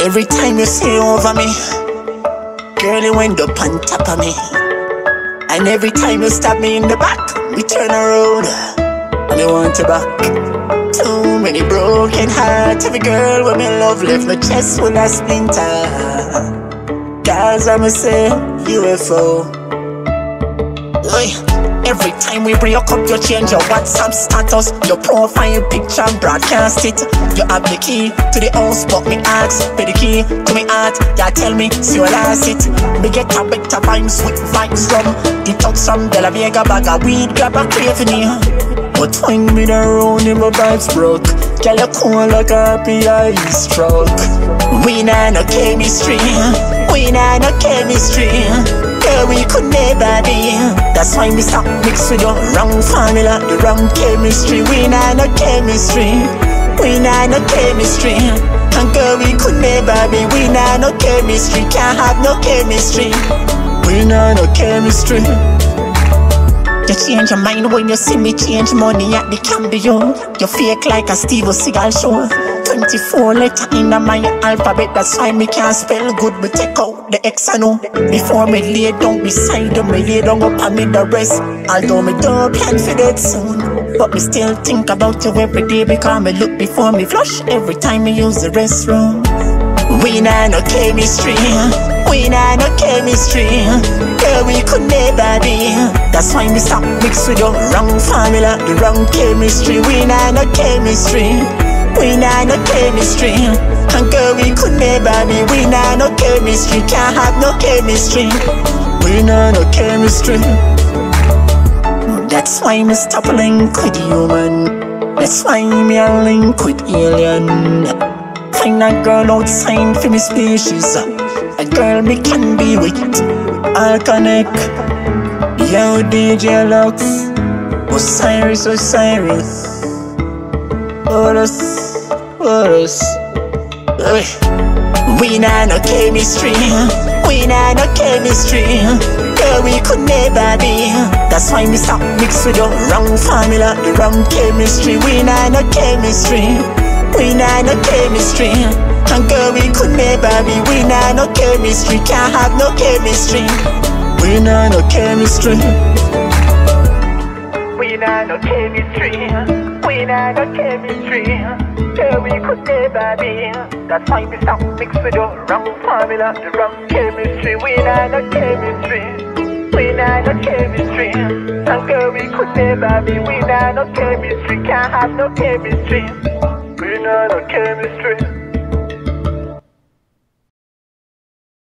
Every time you see over me, girl, you end up on top of me. And every time you stab me in the back, we turn around and you want to back. Too many broken hearts, every girl with me love left my chest with a splinter. Guys, I'm a say UFO. Every time we break up, you change your WhatsApp status, your profile picture, broadcast it. You have the key to the house, but me ask, for the key to me heart. Yeah, tell me, see you lost it. Me get a better vibes with vibes from detox from De La Vega bag of weed, grab a craving here. But when me around in my vibes broke, girl you cool like a happy eye stroke. We nah no chemistry, we nah no chemistry. Girl, we could never be. That's why we stop mix with the wrong formula, the wrong chemistry. We not no chemistry. We not no chemistry. And girl, we could never be. We not no chemistry. Can't have no chemistry. We not no chemistry. You change your mind when you see me change money at the cameo. You fake like a Steve Seagal show. 24 letter in my alphabet, that's why me can't spell good. Me take out the X and O. Before me lay down beside them, me lay down up and me the rest. Although me don't plan for that soon. But me still think about you every day because me look before me flush every time me use the restroom. We not no chemistry. We not no chemistry. Girl, we could never be. That's why we stop mix with your wrong formula, the wrong chemistry. We not no chemistry. We not no chemistry. And girl, we could never be. We not no chemistry. Can't have no chemistry. We not no chemistry. That's why me stop link with human. That's why me a link with alien. Find a girl outside for me species. Uh, a girl me can be with. I'll connect. Yo, DJ Lux. Osiris, Osiris. Horus, Horus. We not no chemistry. We not no chemistry. Girl, we could never be. That's why we stop mix with the wrong formula, the wrong chemistry. We not no chemistry. We not no chemistry. And girl, we could never be. We not no chemistry. Can't have no chemistry. We not no chemistry. We not no chemistry. We not no chemistry. Girl, we could never be. That's why we stop mix with the wrong formula, the wrong chemistry. We not no chemistry. We not no chemistry. And girl, we could never be. We not no chemistry. Can't have no chemistry. Chemistry.